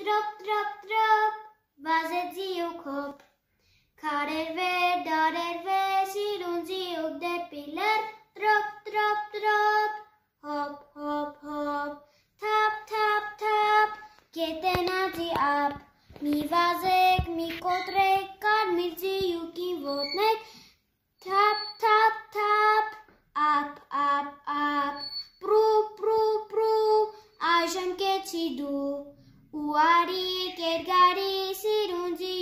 Տրոպ տրոպ տրոպ վազեցի ու քոփ. Քարեր վեր դարեր վեր սիրունձի ու դեպի լեր Տրոպ տրոպ տրոպ հոփ հոփ հոփ. Թափ թափ թափ գետենացի ապ Մի վազեք, մի կոտրեք, կարմիր ձիուկին ոտնեք, թապ, թապ, թապ, ապ, ապ, ապ, պրու, պրու, պրու, այժմ կեցի դու, ու արի կերգարի սիրունձի